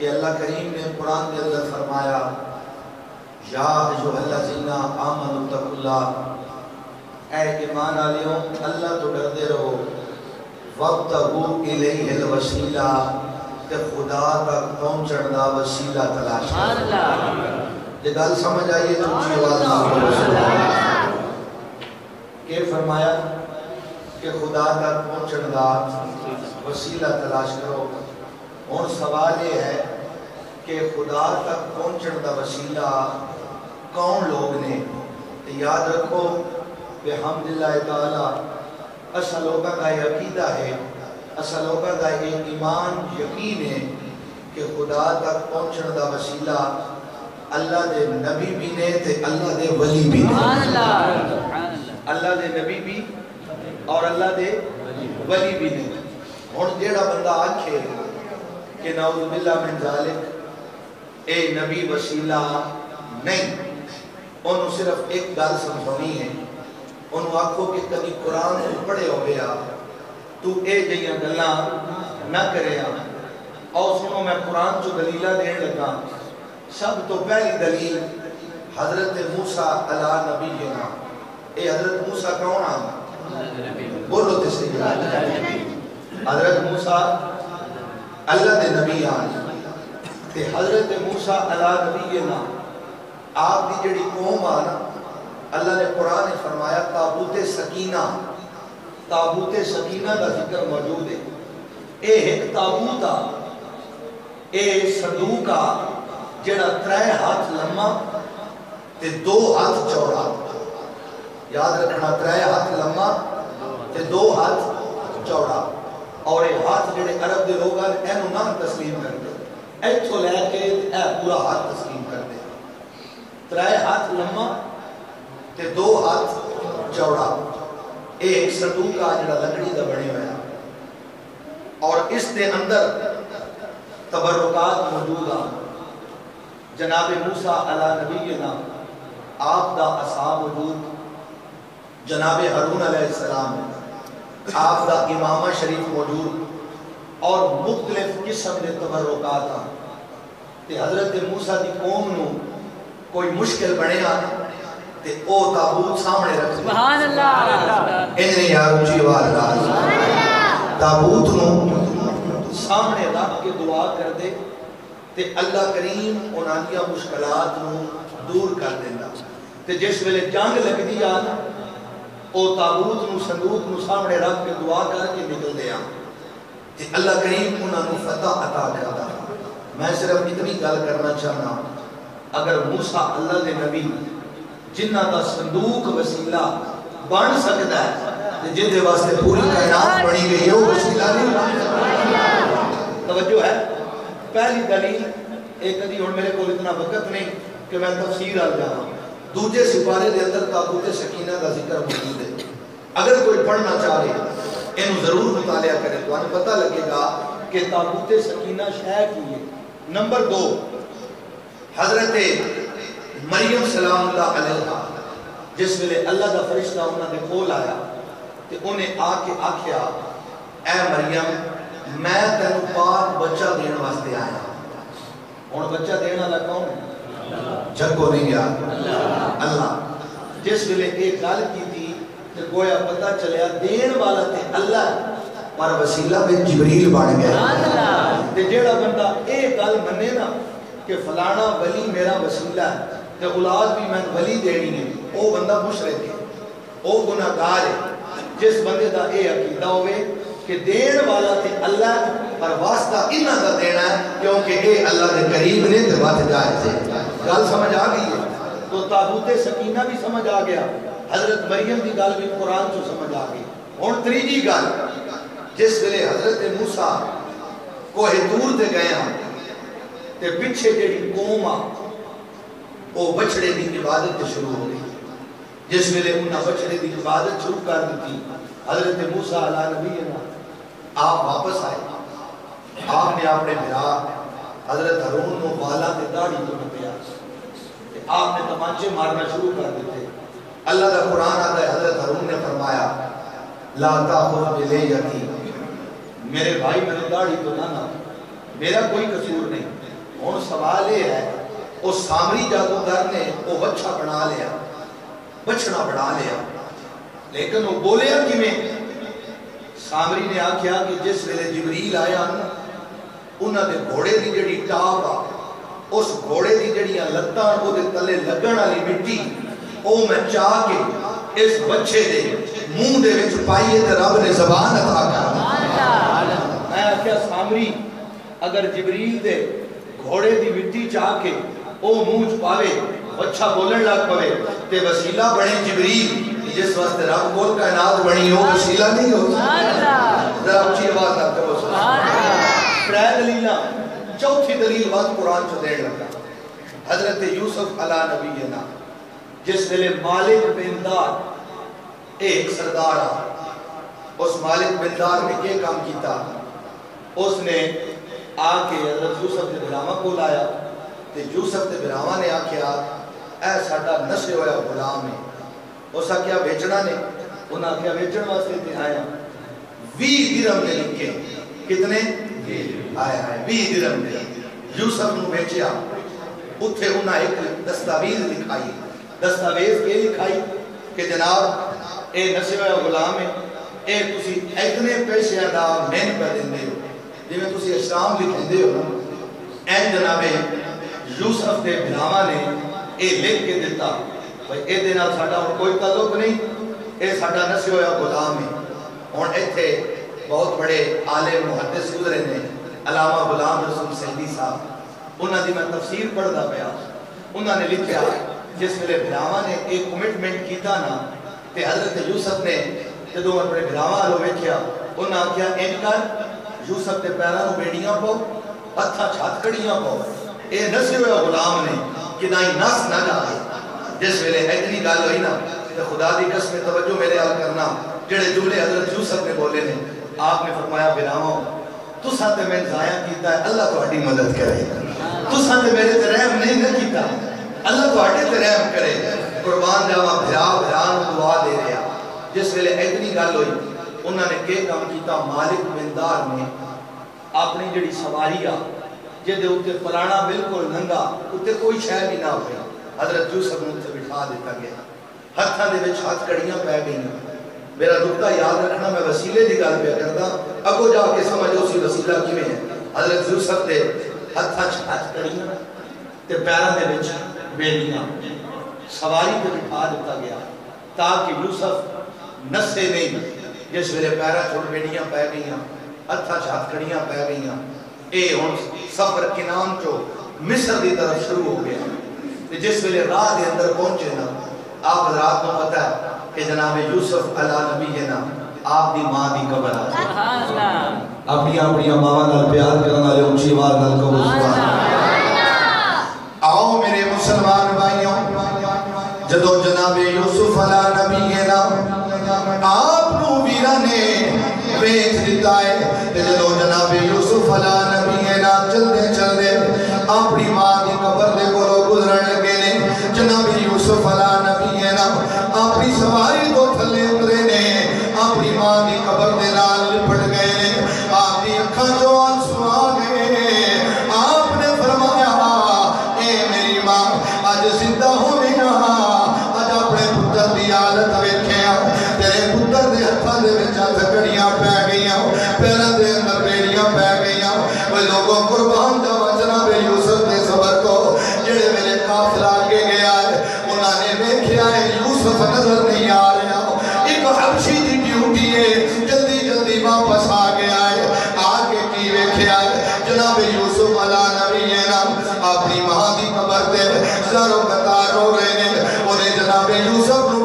کہ اللہ کریم نے قرآن کے اندر فرمایا یا جو اللہ زینہ آمن اتق اللہ. اے ایمان آلیوں اللہ تو ڈردے رہو۔ وقت ابو الیہ الوسیلہ کہ خدا تک پہنچن دا وسیلہ تلاش کرو۔ یہ گل سمجھ آئیے تو اچھی آواز نہ کہ فرمایا کہ خدا تک پہنچن دا وسیلہ تلاش کرو۔ اور سوال یہ ہے کہ خدا تک پہنچن دا وسیلہ کون لوگ نے؟ یاد رکھو کہ حمدللہ تعالی اصل لوگوں کا یہ عقیدہ ہے اصل لوگوں کا یہ ایمان یقین ہے کہ خدا تک پہنچن دا وسیلہ اللہ دے نبی بھی نے تے اللہ دے ولی بھی نے۔ اللہ دے نبی بھی اور اللہ دے ولی بھی نے۔ ہن جیڑا بندہ آکھے کہ نعوذ باللہ من ذالک۔ اے نبی وسیلہ نہیں انہوں صرف ایک گل سمجھونی ہے۔ انہوں آکھو کہ کبھی قرآن کو پڑھے ہو گیا تو اے جیاں گلاں نہ کرے اور سنو میں قرآن جو دلیلہ دین لگا۔ سب تو پہلی دلیل حضرت موسیٰ علیہ نبی جنا اے حضرت موسیٰ کون آنا بولو تے سے حضرت موسیٰ اللہ دے نبی آنا تے حضرت موسیٰ علیہ نبی جنا آپ دی جڑی قوم آنا اللہ نے قرآن نے فرمایا، تابوت سکینہ. تابوت سکینہ کا ذکر موجود ہے. اے ایک تابوت آ اے صندوق آ جڑا ترے ہاتھ لمبا تے دو ہاتھ چوڑا یاد رکھنا، ترے ہاتھ لمبا تے دو ہاتھ چوڑا اور یہ ہاتھ جڑے عرب دے لوگ ہیں اینو نہ تسلیم کر دے۔ ایتھو لے کے اے پورا ہاتھ تسلیم کر دے۔ ترے ہاتھ لمبا تے دو ہاتھ چوڑا۔ ایک صندوق کا جڑا لکڑی دا بنے ہویا۔ اور اس دے اندر تبرکات موجود آ جناب موسیٰ علیہ نبی نام آپ دا اصحاب موجود جناب حرون علیہ السلام۔ آپ دا امامہ شریف موجود اور مختلف قسم دے تبرکات آ تے حضرت موسیٰ دی قوم نو کوئی مشکل بنے آنا تے او تابوت سامنے رکھ سبحان اللہ۔ انہیں یار اچھی آواز ڈال تابوت نو سامنے رکھ کے دعا کر دے تے اللہ کریم انہاں مشکلات نو دور کر دینا۔ تے جس ویلے جنگ لگ دی آ نا او تابوت نو صندوق نو سامنے رکھ کے دعا کر کے نکل دے آ تے جی اللہ کریم انہاں نو فتح عطا کردا میں صرف اتنی گل کرنا چاہنا، اگر موسیٰ اللہ دے نبی جنہ دا صندوق وسیلہ بن سکتا ہے جن دے واسطے پوری کائنات بنی گئی ہے، وہ وسیلہ نہیں بن توجہ ہے۔ پہلی دلیل، ایک ادھی ہن میرے کو اتنا وقت نہیں کہ میں تفسیر آ جانا دوجے سپارے دے اندر تابوت سکینہ کا ذکر موجود ہے۔ اگر کوئی پڑھنا چاہے انہوں ضرور مطالعہ کرے۔ تو انہیں پتہ لگے گا کہ تابوت سکینہ شہ کی ہے۔ نمبر دو، حضرت مریم سلام اللہ علیہ جس ویلے اللہ دا فرشتہ انہوں نے کھول آیا، تے انہیں آ کے آکھیا، اے مریم، میں تینو پاک بچہ دین واسطے آیا ہن بچہ دینا والا کون ہے؟ جگو نہیں یار اللہ۔ جس ویلے ایک گل کی تھی تے گویا پتہ چلیا دین والا تے اللہ پر وسیلہ میں جبریل بن گیا۔ تے جیڑا بندہ اے گل منے نا کہ فلانا ولی میرا وسیلہ ہے تے اولاد بھی میں ولی دینی ہے او بندہ مشرک ہے او گناہگار ہے۔ جس بندے دا اے عقیدہ ہوئے کہ دین والا تے اللہ پر واسطہ انہاں دا دینا ہے، کیونکہ اے اللہ دے قریب نے تے بات جائے سے گل سمجھ آ گئی ہے؟ تو تابوت سکینہ بھی سمجھ آ گیا۔ حضرت مریم دی گل بھی قرآن چو سمجھ آ گئی۔ ہن تریجی گل، جس ویلے حضرت موسیٰ کوہ دور تے گئے ہیں تے پیچھے جڑی قوم آ، وہ بچڑے دی عبادت شروع ہو گئی۔ جس ویلے انہاں بچڑے دی عبادت شروع کر دیتی، حضرت موسیٰ علیہ نبی ہے آپ واپس آئے۔ آپ نے اپنے بھرا حضرت ہرون نو والا تے داڑھی تو نپیا آپ نے تمانچے مارنا شروع کر دیتے۔ اللہ کا قرآن آتا ہے، حضرت ہرون نے فرمایا، لا تاخذ بلیتی میرے بھائی میرے داڑھی تو نہ نہ میرا کوئی قصور نہیں۔ ہوں، سوال یہ ہے، وہ سامری جادوگر نے وہ بچہ بنا لیا۔ بچنا بنا لیا۔ لیکن وہ بولیا ہاں جی کیویں سامری نے آخیا کہ جس ویلے جبریل آیا نا انہوں نے گھوڑے کی جڑی ٹاپ آ اس گھوڑے کی جڑیاں لتاں وہ تلے لگن والی مٹی وہ میں چاہ کے اس بچے دے منہ دے وچ پائیے تے رب نے زبان عطا کر۔ میں آخیا سامری اگر جبریل دے گھوڑے دی مٹی چاہ کے او منہ چ پاوے بچہ بولن لگ پوے تے وسیلہ بنے جبریل۔ جس واسطے رب کول کائنات بنی ہو وسیلہ نہیں ہو ذرا اچھی آواز کرو سبحان اللہ۔ ترے دلیلاں چوتھی دلیل بات قرآن چ دین لگا۔ حضرت یوسف علی نبینا جس ویلے مالک بن دار ایک سردار آ اس مالک بن دار نے کیا کام کیتا۔ اس نے آ کے حضرت یوسف کے براما کو لایا تے یوسف کے براما نے آکھیا اے ساڈا نشے ہویا غلام ہے۔ اس کیا بیچنا نے؟ انہاں کیا بیچن واسطے تے آیا۔ 20 درہم نے لکھے۔ کتنے؟ آیا ہے 20 درہم نے یوسف نو بیچیا اتھے انہاں ایک دستاویز لکھائی۔ دستاویز کے لکھائی؟ کہ جناب، اے نشے ہویا غلام ہے، اے تسی اتنے پیسے دا مین کر دیندے ہو۔ جی میں تسی اسلام لکھیں دے ہو این جناب، یوسف دے بھراما نے اے لکھ کے دیتا بھئی اے دینا ساڑا اور کوئی تعلق نہیں، اے ساڑا نسی ہویا غلام ہے۔ اور ایتھے بہت بڑے عالم، محدث گزرے نے، علامہ غلام رسول سہدی صاحب۔ انہاں دی میں تفسیر پڑھ دا پیا۔ انہاں نے لکھیا، جس ویلے بھراما نے ایک کمٹمنٹ کیتا نا، تے حضرت یوسف نے جدو اپنے بھراما لو ویکھیا، انہاں کیا ان کر، یوسف تے پیرا نو بیڑیاں پاؤ ہتھاں چھات کڑیاں پاؤ اے نسی ہویا غلام نے کہ نہ ہی نس نہ جائے جس ویلے اتنی گل ہوئی نا کہ خدا دی قسم توجہ میرے حال کرنا، جڑے جملے حضرت یوسف نے بولے نے، آپ نے فرمایا بناؤ تو ساتھ میں ضائع کیتا ہے، اللہ تہاڈی مدد کرے۔ تو ساتھ میرے تے رحم نہیں نہ کیتا، اللہ تہاڈے تے رحم کرے۔ قربان جاواں بھرا بھرا دعا دے رہا جس ویلے اتنی گل ہوئی انہوں نے کہ کام کیتا؟ مالک بندار نے اپنی جڑی سواری آ جدے اتنے پرانا بالکل ننگا اتنے کوئی شہر بھی نہ ہویا۔ حضرت یوسف نے اتنے بٹھا دیتا گیا۔ ہتھاں دے وچ ہاتھ کڑیاں پہ گئیں میرا نقطہ یاد رکھنا، میں وسیلے دی گل پہ کردا اگو جا کے سمجھو سی وسیلہ کیویں ہے۔ حضرت یوسف دے ہتھاں چ ہاتھ کڑیاں تے پیراں دے وچ بیڑیاں سواری تے بٹھا دیتا گیا تاکہ یوسف نسے نہیں، جس ویلے پیرا چھوڑ بیڑیاں پہ گئیاں، ہتھاں چ ہاتھ کڑیاں پہ گئیاں۔ اے ہن سفر کنان چو مصر دی طرف شروع ہو گیا۔ جس ویلے راہ دے اندر پہنچے نا آپ حضرات کو پتہ ہے کہ جناب یوسف علیہ نبی نا آپ دی ماں دی قبر آ جائے اپنی اپنی ماں نال پیار کرنا والے اونچی آواز نال کہو سبحان آؤ میرے مسلمان بھائیوں جدو جناب یوسف علیہ نبی نا آپ نو ویرا نے بیچ دیتا ہے جدو جناب یوسف علیہ نبی نا چلدے چلدے اپنی ماں دی ہزاروں زارو قطار ہو رہے ہیں۔ انہیں جناب یوسف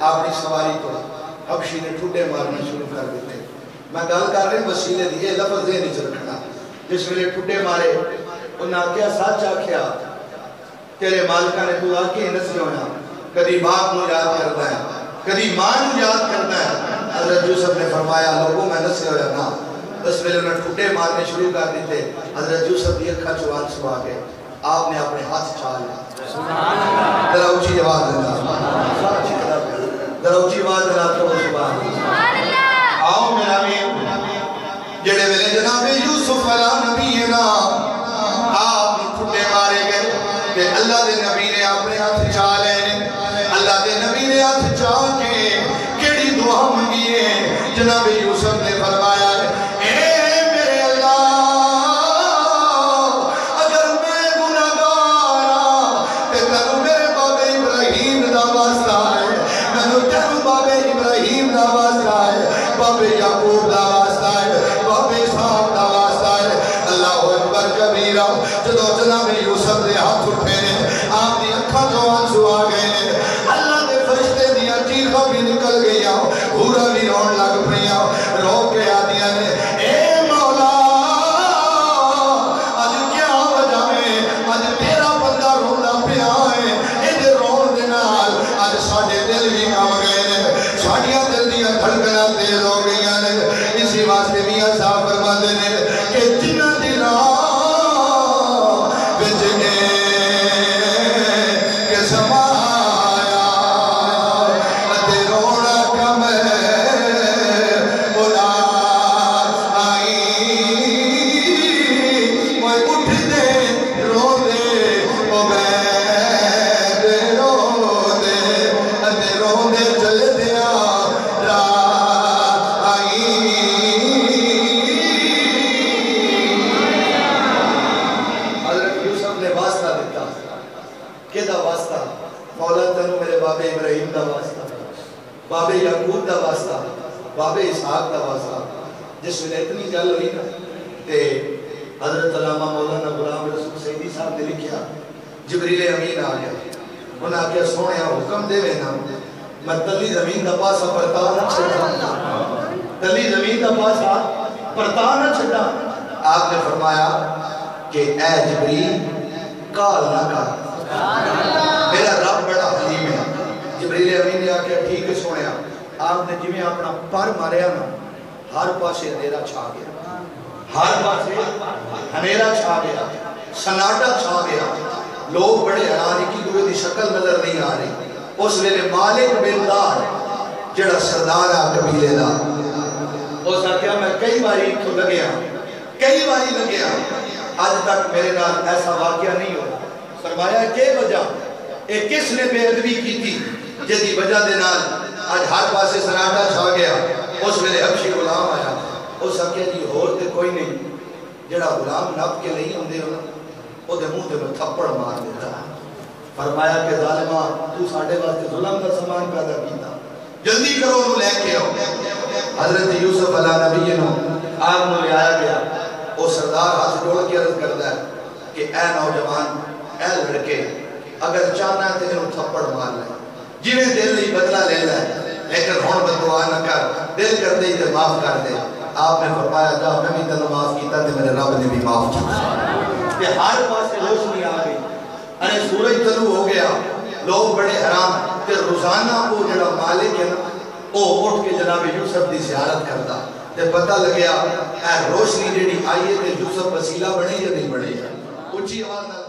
اپنی سواری تو حبشی نے ٹھوٹے مارنا شروع کر دیتے میں گل کر رہے ہیں وسیلے دیئے لفظ دے نہیں رکھنا جس ویلے ٹھوٹے مارے انہاں کیا ساتھ آکھیا تیرے مالکہ نے تو آکے نسی ہونا کدی باپ نو یاد کرتا ہے کدی ماں نو یاد کرتا ہے حضرت یوسف نے فرمایا لوگوں میں نسی ہویا نا اس ویلے انہاں ٹھوٹے مارنے شروع کر دیتے حضرت یوسف دی اکھا چوان سوا کے آپ نے اپنے ہاتھ چھال لیا ذرا اونچی جواب دینا ذرا جس میں اتنی گل ہوئی نا، تے حضرت علامہ مولانا غلام رسول سیدی صاحب نے لکھیا، جبریل امین آ گیا۔ انہاں آگیا سونے حکم دے وینا میں تلی زمین دا پاسا پرتا نہ چھڑا تلی زمین دا پاسا پرتا نہ چھڑا آپ نے فرمایا کہ اے جبریل، کال نہ کر۔ میرا رب بڑا حلیم ہے۔ جبریل امین نے آکھیا، ٹھیک ہے سویا آپ نے جویں اپنا پر ماریا نا ہر پاسے اندھیرا چھا گیا۔ ہر پاسے اندھیرا چھا گیا۔ سناٹا چھا گیا۔ لوگ بڑے حیران کی دوے دی شکل نظر نہیں آ رہی۔ اس ویلے مالک بیلدار جڑا سردار آ قبیلے دا۔ اس آکھیا، میں کئی باری تو لگیا۔ کئی باری لگیا۔ آج تک میرے نال ایسا واقعہ نہیں ہوا۔ فرمایا، کہ وجہ؟ اے کس نے بے ادبی کی تھی جدی وجہ دے نال آج ہر پاسے سناٹا چھا گیا؟ اس ویلے حبشی غلام آیا۔ اس آکھیا جی ہور تے کوئی نہیں۔ جڑا غلام نپ کے نہیں ہوندے ہونا او دے منہ تے میں تھپڑ مار دیتا۔ فرمایا کہ ظالمہ تو ساڈے واسطے ظلم دا سامان پیدا کیتا۔ جلدی کرو، انہوں لے کے آؤ۔ حضرت یوسف علیہ نبی نو آپ نو لے آیا گیا۔ وہ سردار ہاتھ جوڑ کے عرض کرتا ہے کہ اے نوجوان، اے لڑکے، اگر چاہنا ہے تو انہوں تھپڑ مار لے۔ جویں دل نہیں بدلہ لے لے۔ لیکن ہون بدعا نہ کر، دل کر دے تے معاف کر دے۔ آپ نے فرمایا جا میں بھی تنو معاف کیتا تے میرے رب نے بھی معاف کیا۔ کہ ہر پاسے روشنی آ گئی۔ ارے، سورج طلوع ہو گیا۔ لوگ بڑے حرام تے روزانہ وہ جڑا مالک ہے نا، وہ اٹھ کے جناب یوسف دی زیارت کرتا۔ تے پتہ لگیا، اے روشنی جڑی آئی ہے، تے یوسف وسیلہ بنے یا نہیں بنے؟ اونچی آواز نہ